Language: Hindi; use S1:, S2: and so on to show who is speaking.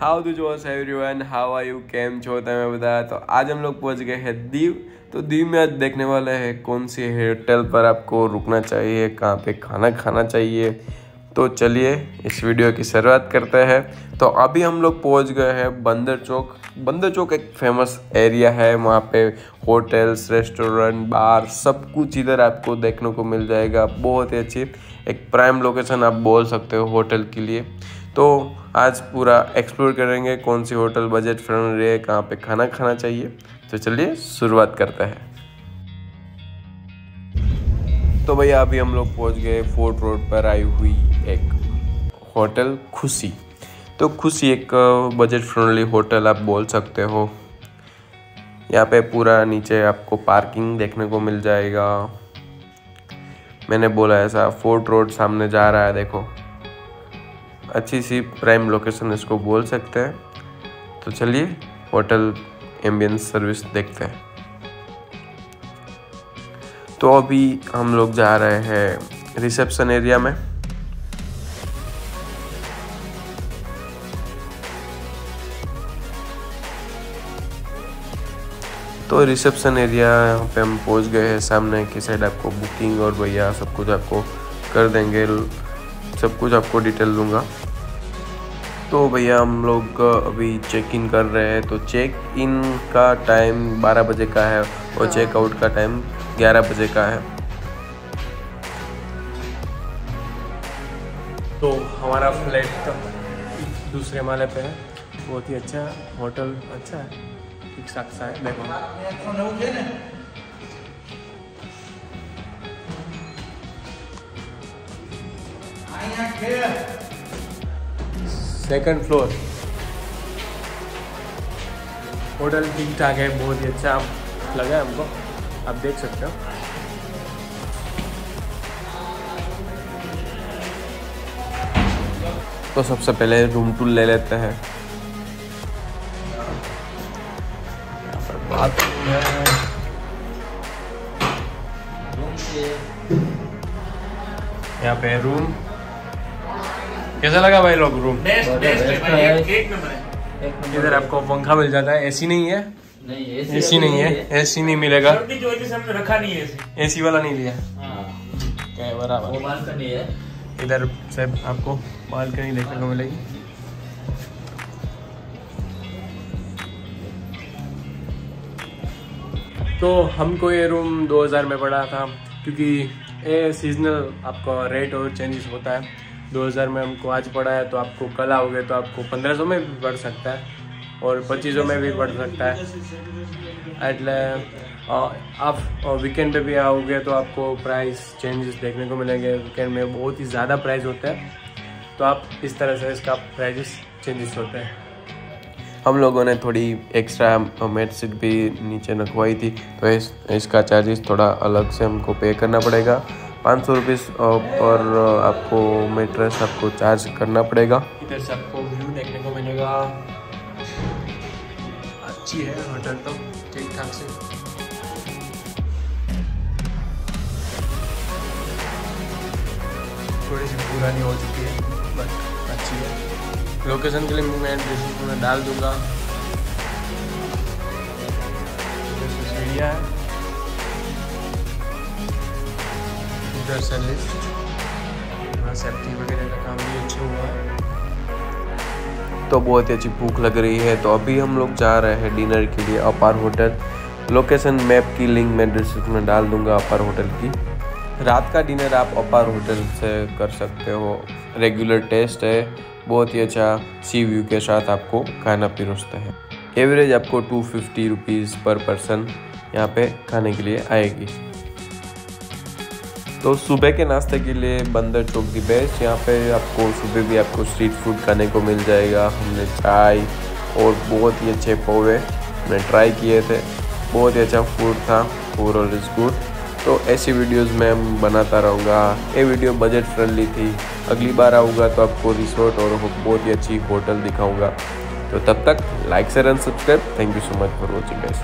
S1: How do Jose everyone how are you cam जो होता है मैं बताया तो आज हम लोग पहुँच गए हैं दीव। तो दीव में आज देखने वाले हैं कौन सी होटल पर आपको रुकना चाहिए, कहाँ पे खाना खाना चाहिए। तो चलिए इस वीडियो की शुरुआत करते हैं। तो अभी हम लोग पहुँच गए हैं बंदर चौक। बंदर चौक एक फ़ेमस एरिया है, वहाँ पे होटल्स रेस्टोरेंट बार सब कुछ इधर आपको देखने को मिल जाएगा। बहुत ही अच्छी एक प्राइम लोकेशन आप बोल सकते हो होटल के लिए। तो आज पूरा एक्सप्लोर करेंगे कौन सी होटल बजट फ्रेंडली है, कहाँ पे खाना खाना चाहिए। तो चलिए शुरुआत करते हैं। तो भैया, अभी हम लोग पहुँच गए फोर्ट रोड पर आई हुई एक होटल खुशी। तो खुशी एक बजट फ्रेंडली होटल आप बोल सकते हो। यहाँ पे पूरा नीचे आपको पार्किंग देखने को मिल जाएगा। मैंने बोला ऐसा फोर्ट रोड सामने जा रहा है, देखो। अच्छी सी प्राइम लोकेशन इसको बोल सकते हैं। तो चलिए होटल एम्बियंस सर्विस देखते हैं। तो अभी हम लोग जा रहे हैं रिसेप्शन एरिया में। तो रिसेप्शन एरिया यहाँ पे हम पहुँच गए हैं। सामने की साइड आपको बुकिंग और भैया सब कुछ आपको कर देंगे। सब कुछ आपको डिटेल दूँगा। तो भैया हम लोग अभी चेक इन कर रहे हैं तो चेक इन का टाइम 12 बजे का है और चेक आउट का टाइम 11 बजे का है।
S2: तो हमारा फ्लैट दूसरे माले पे है। बहुत ही अच्छा होटल अच्छा है। ठीक ठाक सा है देखो। सेकंड फ्लोर होटल ठीक ठाक है बहुत ही अच्छा लगा है हमको। आप देख सकते हो।
S1: तो सबसे पहले रूम टूल ले लेते हैं।
S2: यहाँ पे रूम कैसा लगा भाई लोग रूम इधर आपको पंखा मिल जाता है एसी नहीं है?
S3: नहीं
S2: एसी नहीं है एसी नहीं मिलेगा।
S3: रखा नहीं है
S2: एसी वाला नहीं लिया।
S3: हाँ।
S2: क्या बराबर।
S3: है।
S2: इधर से आपको बालकनी देखने को मिलेगी। तो हमको ये रूम 2000 में पड़ा था क्योंकि ये सीजनल आपका रेट और चेंजेस होता है। 2000 में हमको आज पड़ा है तो आपको कल आओगे तो आपको 1500 में भी बढ़ सकता है और 2500 में भी बढ़ सकता है એટલે आप वीकेंड पे भी आओगे तो आपको प्राइस चेंजेस देखने को मिलेंगे वीकेंड में बहुत ही ज़्यादा प्राइस होते हैं तो आप इस तरह से इसका प्राइजेस चेंजेस होते हैं
S1: हम लोगों ने थोड़ी एक्स्ट्रा मेड सीट भी नीचे रखवाई थी तो इस इसका चार्जेस थोड़ा अलग से हमको पे करना पड़ेगा पाँच सौ रुपीज़ पर आपको मेट्रेस आपको चार्ज करना पड़ेगा।
S2: इधर से आपको व्यू देखने को मिलेगा। अच्छी है होटल तो ठीक ठाक से। थोड़ी सी पुरानी हो चुकी है बट अच्छी है। लोकेशन के लिए मैं डिस्क्रिप्शन में डाल दूँगा। है। इधर से यहाँ सेफ्टी वगैरह का काम भी अच्छा हुआ। है
S1: तो बहुत ही अच्छी भूख लग रही है। तो अभी हम लोग जा रहे हैं डिनर के लिए अपार होटल। लोकेशन मैप की लिंक मैं डिस्क्रिप्शन में डाल दूँगा अपार होटल की। रात का डिनर आप अपार होटल से कर सकते हो। रेगुलर टेस्ट है। बहुत ही अच्छा सी व्यू के साथ आपको खाना पिरोसते हैं। एवरेज आपको two fifty rupees per person यहाँ पे खाने के लिए आएगी। तो सुबह के नाश्ते के लिए बंदर चौक दी बेस्ट। यहाँ पे आपको सुबह भी आपको स्ट्रीट फ़ूड खाने को मिल जाएगा। हमने चाय और बहुत ही अच्छे पोहे हमने ट्राई किए थे। बहुत ही अच्छा फ़ूड था। ओवरऑल इज़ गुड तो ऐसी वीडियोस मैं बनाता रहूँगा। ये वीडियो बजट फ्रेंडली थी। अगली बार आऊँगा तो आपको रिसोर्ट और बहुत ही अच्छी होटल दिखाऊँगा। तो तब तक like share and subscribe thank you so much for watching guys